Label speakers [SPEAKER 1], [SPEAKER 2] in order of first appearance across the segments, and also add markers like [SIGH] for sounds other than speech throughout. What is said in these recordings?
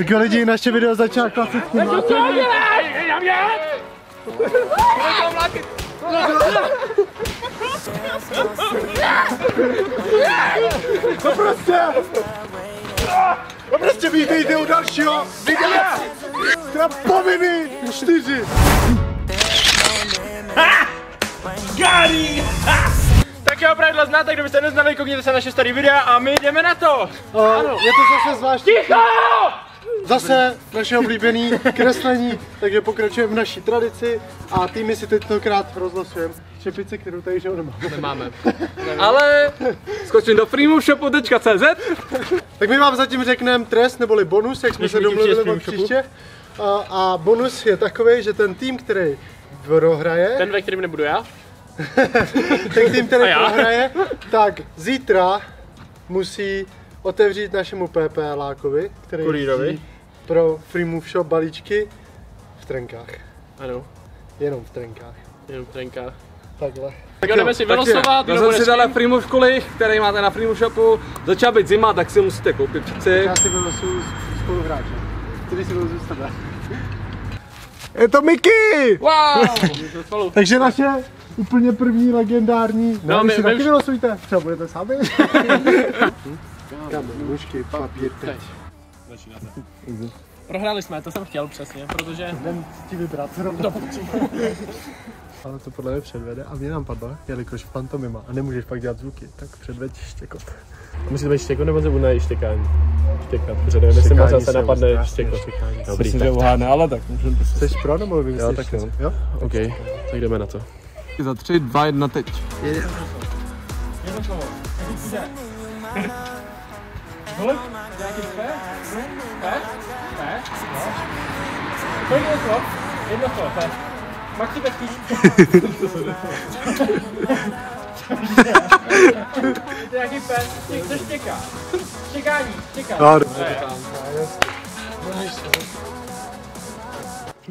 [SPEAKER 1] Tak jo lidi, naše video začíná klasicky. To prostě! To prostě vítejte u dalšího videa! Teda povinný čtyři!
[SPEAKER 2] Tak jo, pravidla znáte, kdybyste neznali, koukněte se na naše staré videa a my jdeme na to.
[SPEAKER 1] Ano. Je to zase zvláštní.
[SPEAKER 2] Ticho!
[SPEAKER 1] Zase naše oblíbený kreslení, takže pokračujeme v naší tradici a týmy si tentokrát rozlosujeme čepice, kterou tady že nemáme.
[SPEAKER 3] Nemáme. Ale skočím do freemoveshopu.cz
[SPEAKER 1] Tak my vám zatím řekneme trest neboli bonus, jak jsme
[SPEAKER 2] Než
[SPEAKER 1] se domluvili příště. A, a bonus je takový, že ten tým, který prohraje, ten,
[SPEAKER 2] ve kterém nebudu já. [LAUGHS]
[SPEAKER 1] ten tým, který prohraje, tak zítra musí otevřít našemu PP Lákovi, který
[SPEAKER 2] Kurýrovi.
[SPEAKER 1] Pro Free Move Shop balíčky v trenkách.
[SPEAKER 2] Ano,
[SPEAKER 1] Jenom v trenkách.
[SPEAKER 2] jenom trenka.
[SPEAKER 1] Takhle.
[SPEAKER 2] Tak jo, jdeme si vylosovat,
[SPEAKER 3] Já
[SPEAKER 2] kdo
[SPEAKER 3] jsem
[SPEAKER 2] bude
[SPEAKER 3] si
[SPEAKER 2] s
[SPEAKER 3] dal
[SPEAKER 2] kým.
[SPEAKER 3] Freemove školy, který máte na Freemove shopu. Začala být zima, tak si musíte koupit přeci.
[SPEAKER 1] Já si vylosuju spoluhráče. Který si vylosuju z tebe. Je to Mickey!
[SPEAKER 3] Wow!
[SPEAKER 1] Takže naše úplně první legendární. No,
[SPEAKER 2] No, my-
[SPEAKER 1] si
[SPEAKER 2] my
[SPEAKER 1] taky
[SPEAKER 2] už-
[SPEAKER 1] vylosujte. Třeba budete sami. [LAUGHS] Kamen, mužky, papír, teď.
[SPEAKER 2] Prohráli jsme, to jsem chtěl přesně, protože...
[SPEAKER 1] Jdem ti vybrat rovnou. [LAUGHS] Ale to podle mě předvede a mě nám padlo, jelikož pantomima a nemůžeš pak dělat zvuky, tak předveď štěkot.
[SPEAKER 2] Musí to být štěko nebo se bude štěkání? Štěkat, protože nevím, jestli moc zase
[SPEAKER 1] se
[SPEAKER 2] napadne
[SPEAKER 1] strašně
[SPEAKER 2] štěko.
[SPEAKER 1] štěkání.
[SPEAKER 2] Dobrý,
[SPEAKER 3] Myslím,
[SPEAKER 2] tak,
[SPEAKER 3] že uhádne, ale tak můžeme to
[SPEAKER 1] Jsi pro nebo vymyslíš?
[SPEAKER 2] Jo, tak jo.
[SPEAKER 1] jo?
[SPEAKER 2] OK, tak jdeme na to.
[SPEAKER 3] Za 3, 2, 1, teď.
[SPEAKER 2] Jedno slovo. Kolik? Nějaký P? P? P? No. Kolik je? Jedno slovo. Maxi Pecký. Je to nějaký P, Štěk- co štěká? Štěkání, štěká.
[SPEAKER 1] No,
[SPEAKER 2] Ne.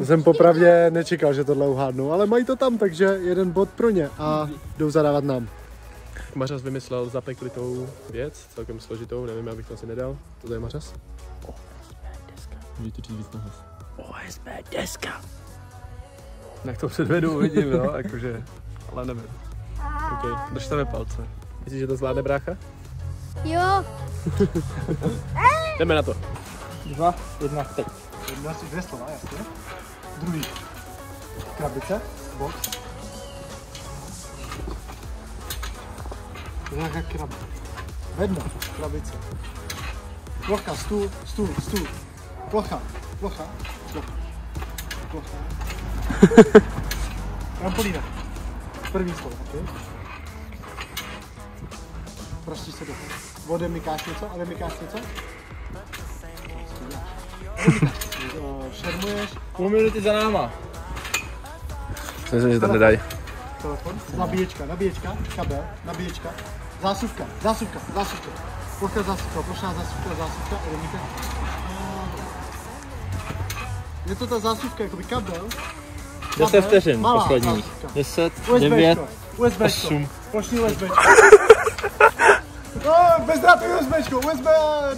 [SPEAKER 1] Jsem popravdě nečekal, že tohle uhádnou, ale mají to tam, takže jeden bod pro ně a jdou zadávat nám.
[SPEAKER 2] Mařas vymyslel zapeklitou věc, celkem složitou, nevím, já bych to asi nedal. To je Mařas?
[SPEAKER 3] Můžeš to říct víc nahlas.
[SPEAKER 2] OSB deska.
[SPEAKER 3] Jak to předvedu, uvidím, no, jakože. Ale nevím.
[SPEAKER 2] OK.
[SPEAKER 3] Držte mi palce.
[SPEAKER 2] Myslíš, že to zvládne brácha?
[SPEAKER 4] Jo, [LAUGHS]
[SPEAKER 2] Jdeme na to.
[SPEAKER 1] Dva, jedna, teď. Jedna si dvě slova, jasně. Druhý. Krabice, box. Nějaká krab. Vedno, krabice. Plocha, stůl, stůl, stůl. Plocha, plocha, plocha. Plocha. [LAUGHS] Trampolína. První slovo, ok? Prostě se do. Odemykáš něco, odemykáš něco? Šermuješ,
[SPEAKER 3] Půl minuty za náma.
[SPEAKER 2] Myslím, že to nedají.
[SPEAKER 1] telefon, nabíječka, nabíječka, kabel, nabíječka, zásuvka, zásuvka, zásuvka, plocha zásuvka, plošná zásuvka, zásuvka, odemíka. Je to ta zásuvka, jakoby kabel.
[SPEAKER 5] 10 vteřin
[SPEAKER 1] malá
[SPEAKER 5] posledních.
[SPEAKER 1] zásuvka.
[SPEAKER 5] 10,
[SPEAKER 1] USB,
[SPEAKER 5] 9,
[SPEAKER 1] USB,
[SPEAKER 5] 8.
[SPEAKER 1] plošný USB. No, bezdrátový USB, USB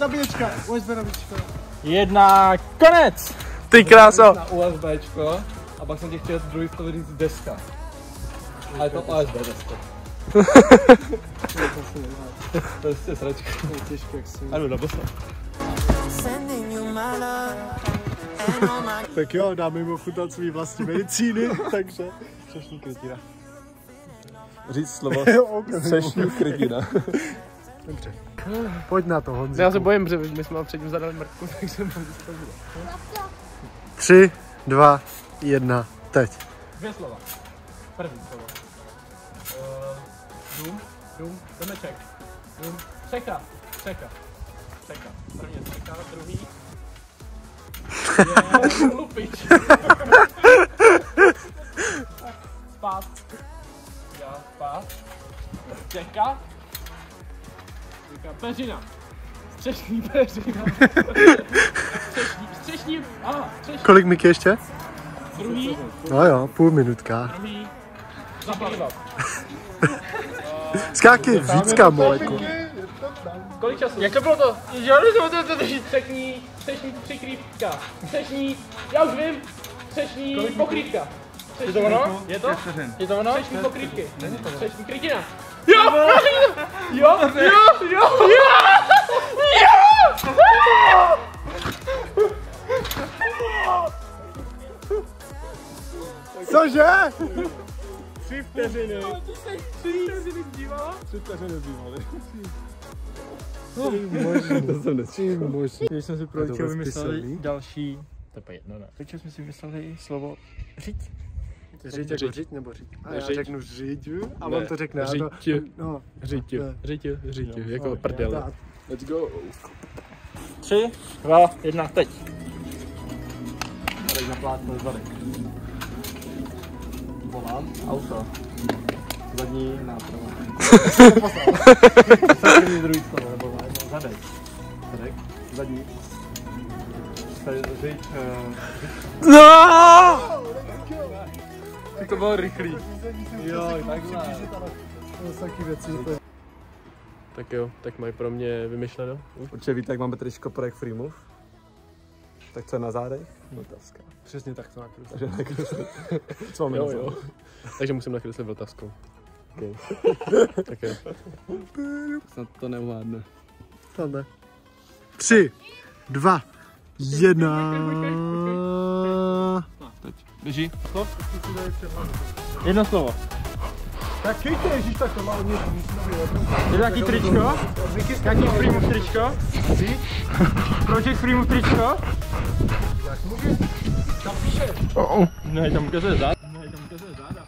[SPEAKER 1] nabíječka, USB nabíječka.
[SPEAKER 5] jedna, konec!
[SPEAKER 3] Ty kráso!
[SPEAKER 5] Na USBčko a pak jsem ti chtěl druhý slovo říct deska. Ale to USB deska. To je prostě sračka.
[SPEAKER 1] To je těžké, jak si...
[SPEAKER 5] Ano, na bosa.
[SPEAKER 1] Tak jo, dáme mu chutnat svý vlastní medicíny, takže třešní krytina.
[SPEAKER 3] Říct slovo. [LAUGHS] Sešní krytina.
[SPEAKER 1] Dobře. Pojď na to, Honzi.
[SPEAKER 2] Já se bojím, že my jsme předtím zadali mrtku, [LAUGHS] tak jsem to
[SPEAKER 1] Tři, dva, jedna, teď.
[SPEAKER 2] Dvě slova. První slovo. Dům, dům, domeček. Dům, střecha, střecha, střecha. První střecha, druhý je lupič. spát. Já spát. Střecha. Říká peřina. Střešní peřina. Střešní, střešní, aha, střešní.
[SPEAKER 1] Kolik Miky ještě?
[SPEAKER 2] Druhý,
[SPEAKER 1] No jo, půl minutka.
[SPEAKER 2] druhý, zaplavat.
[SPEAKER 1] Skáky víc, kámo, jako.
[SPEAKER 2] Kolik času? Jak to bylo to? Jo, to to to to třetí,
[SPEAKER 4] Třešník přikrývka. Třešník, já už vím. Třešník pokrývka. Je to ono? Je to? [LAUGHS] Je to ono? Třešník pokrývky. Třešník krytina. Jo! Jo! Jo! Jo!
[SPEAKER 1] Cože?
[SPEAKER 4] Tři vteřiny. Tři vteřiny zbývalo?
[SPEAKER 2] To jsem nesčil.
[SPEAKER 5] Když jsme si pro
[SPEAKER 2] To
[SPEAKER 5] vymysleli další, to je jedno, ne. Ličo jsme si vymysleli slovo řiď.
[SPEAKER 1] Řiď jako řiď nebo řiď? A já
[SPEAKER 2] Řiď.
[SPEAKER 1] řeknu řiď a
[SPEAKER 2] Ne,
[SPEAKER 1] on to řekne. to-
[SPEAKER 2] řiď.
[SPEAKER 1] No, Ne.
[SPEAKER 2] řiťu, řiťu, jako
[SPEAKER 1] no,
[SPEAKER 2] prdel.
[SPEAKER 1] tak.
[SPEAKER 2] Let's go.
[SPEAKER 5] Tři, dva, jedna, teď. Tady na plátno zadek. Volant, auto. Zadní náprava. [LAUGHS] Zadní druhý nebo jedno, zadek. Zadek, zadní. Tady řiď, eh,
[SPEAKER 2] No! To bylo rychlý.
[SPEAKER 5] Jo, takhle.
[SPEAKER 1] To jsou taky věci,
[SPEAKER 2] Tak jo, tak mají pro mě vymyšleno. Už.
[SPEAKER 3] Určitě víte, jak máme tričko projekt Free Move. Tak co je na zádech? Notavská.
[SPEAKER 1] přesně tak to nakreslil.
[SPEAKER 3] Takže nakreslit. [LAUGHS] Co máme
[SPEAKER 2] Jo,
[SPEAKER 3] na
[SPEAKER 2] jo. Takže musím nakreslit vltavskou. Okay. [LAUGHS] tak jo.
[SPEAKER 3] Snad to neuvádne.
[SPEAKER 1] To ne. Tři, dva, jedna.
[SPEAKER 2] Běží?
[SPEAKER 5] Jedno slovo.
[SPEAKER 1] Tak kejte, ježíš, tak to má mě
[SPEAKER 5] Je to jaký tričko? Jaký Freemove tričko? Project Freemove tričko? Ne, tam ukazuje záda. Ne, tam ukazuje záda.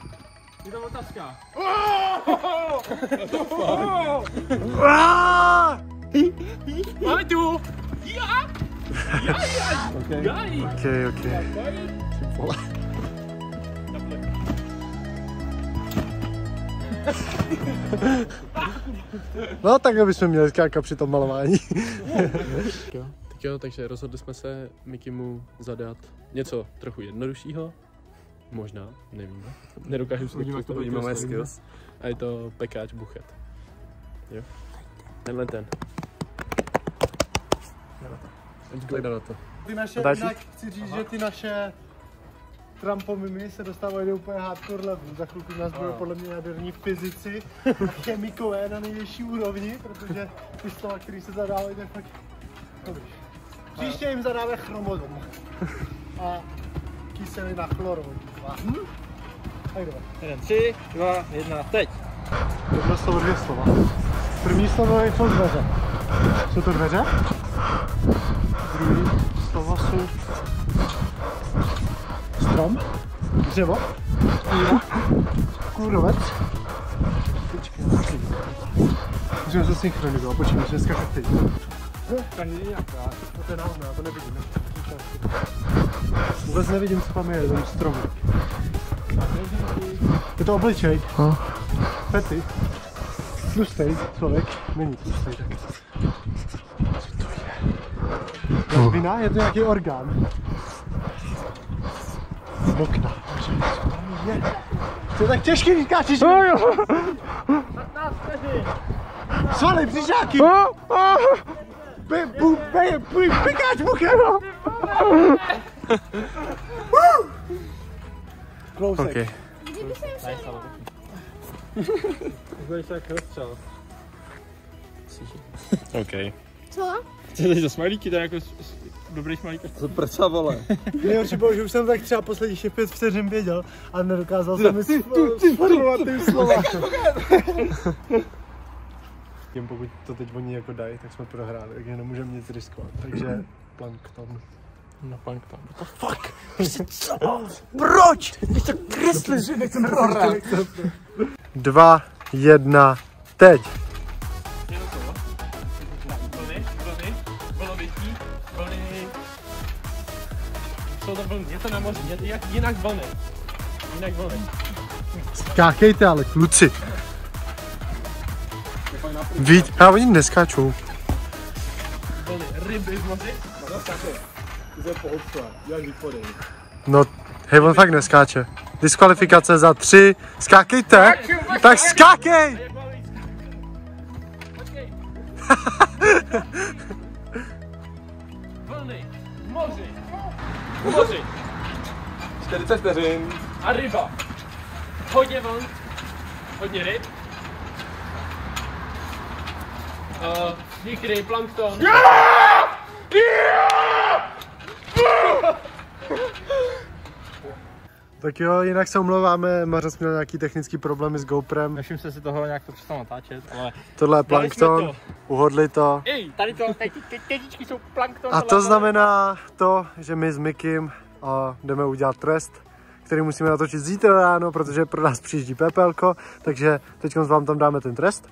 [SPEAKER 5] Je tam otázka. Máme tu!
[SPEAKER 1] Ok, ok. No takhle bychom měli skákat při tom malování. [LAUGHS]
[SPEAKER 2] Tak jo, takže rozhodli jsme se Mikimu zadat něco trochu jednoduššího. Možná, nevím. Nedokážu si
[SPEAKER 3] Uvidíme, jak to budeme moje skills.
[SPEAKER 2] A je to pekáč buchet. Jo. Tenhle ten.
[SPEAKER 3] Tak jde na to.
[SPEAKER 1] Ty naše, jinak chci říct, že ty naše trampomimy se dostávají do úplně hardcore levelu. Za chvilku nás budou podle mě jaderní fyzici a chemikové na nejvyšší úrovni, protože ty slova, které se zadávají, tak fakt... Příště jim zadáme chromozom. A kyselina chlorovou. Hm? Tak jdeme.
[SPEAKER 5] Jeden, tři, dva, jedna, teď.
[SPEAKER 1] Jedno slovo, dvě slova. První slovo je jsou dveře. Jsou to dveře? Dřevo, kůrovec. Počkej, Musíme se synchronizovat, počkej, musíme skákat teď.
[SPEAKER 5] To není nějaká.
[SPEAKER 1] No to je náhodné, já to nevidím. ne? Vůbec nevidím, co tam je, jenom stromy. Je to obličej. Pety. Tlustej člověk. Není tlustej, tak. Co to je? Jazvina? Je to nějaký orgán. Okna. Bože, co tam je? To je tak těžký, když skáčeš. No jo. 15 vteřin. Svaly, břišáky. Pe, bu, pe, pe, pekáč buchem. Klousek.
[SPEAKER 2] Okay.
[SPEAKER 5] Budeš tak rozstřel.
[SPEAKER 2] OK.
[SPEAKER 6] Co?
[SPEAKER 5] Co to je za smajlíky? To je jako dobrý smajlík.
[SPEAKER 3] Co prča, vole? [LAUGHS]
[SPEAKER 1] Nejhorší bylo, že už jsem tak třeba posledních pět vteřin věděl a nedokázal jsem mi sformulovat ty slova. Tím pokud to teď oni jako dají, tak jsme prohráli, takže nemůžeme nic riskovat. Takže plankton.
[SPEAKER 2] No plankton.
[SPEAKER 1] Dva, jedna, teď.
[SPEAKER 4] To na moři, jak jinak vlny. Jinak vlny.
[SPEAKER 1] Skákejte ale, kluci. Víc, a oni neskáčou.
[SPEAKER 4] Vlny, ryby v moři.
[SPEAKER 1] No, hej, on fakt neskáče. Diskvalifikace za tři. Skákejte! Tak skákej!
[SPEAKER 4] Vlny,
[SPEAKER 2] moři. Moři.
[SPEAKER 4] 40 vteřin.
[SPEAKER 2] A ryba. Hodně vln. Hodně ryb. Uh, ikry, plankton.
[SPEAKER 1] Tak jo, jinak se omlouváme, Mařas měl nějaký technický problémy s GoPrem.
[SPEAKER 5] Nevšiml jsem si toho, nějak to přestal natáčet, ale...
[SPEAKER 1] Tohle je plankton,
[SPEAKER 2] to.
[SPEAKER 1] uhodli to.
[SPEAKER 2] Ej, tady to, ty ty tetičky jsou plankton.
[SPEAKER 1] A to znamená to, že my s Mikim a jdeme udělat trest, který musíme natočit zítra ráno, protože pro nás přijíždí Pepelko, takže teď vám tam dáme ten trest.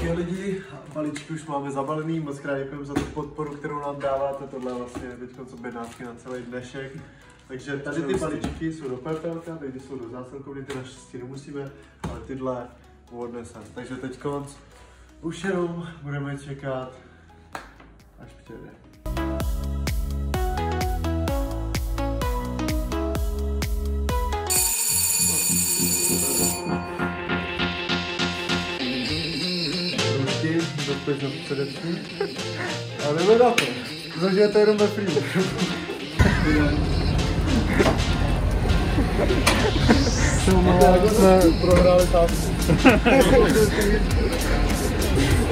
[SPEAKER 1] Jo lidi, balíčky už máme zabalený, moc krát děkujeme za tu podporu, kterou nám dáváte, tohle je vlastně teď objednávky na celý dnešek. Takže tady ty balíčky jsou do Pepelka, tady jsou do zásilkovny, ty naštěstí nemusíme, ale tyhle odnesem. Takže teď konc, už jenom budeme čekat, až přijede. Bezpečnost především. A jdeme na to. Zažijete jenom ve free. jsme prohráli tam.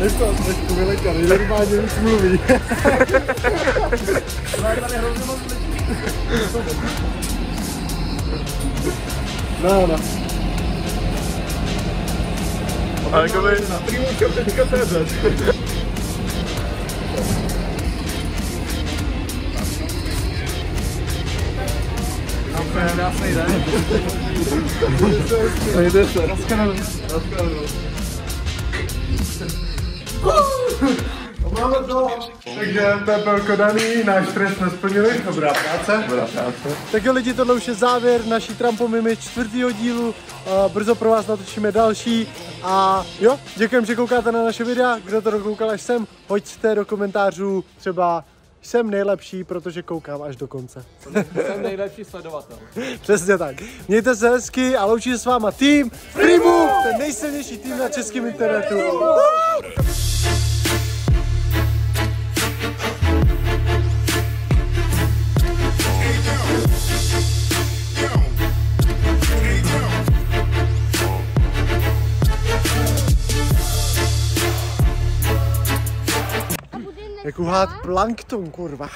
[SPEAKER 1] Je to trošku vylekaný, normálně už mluví. No, no. Ale kogoś... Streamuj isso też. Jasnej,
[SPEAKER 5] tak? No
[SPEAKER 1] i deser. Rozkarol. Rozkarol. Máme to. Takže Pepelko daný, náš trest jsme splnili. Dobrá práce. Dobrá práce. Tak jo lidi, tohle už je závěr naší Trampomimy čtvrtýho dílu. A Brzo pro vás natočíme další. A jo, děkujem, že koukáte na naše videa. Kdo to dokoukal až sem, hoďte do komentářů třeba jsem nejlepší, protože koukám až do konce.
[SPEAKER 3] Jsem nejlepší sledovatel. [LAUGHS]
[SPEAKER 1] Přesně tak. Mějte se hezky a loučí se s váma tým Freemove, ten nejsilnější tým na českém internetu. Jak uhát plankton, kurva.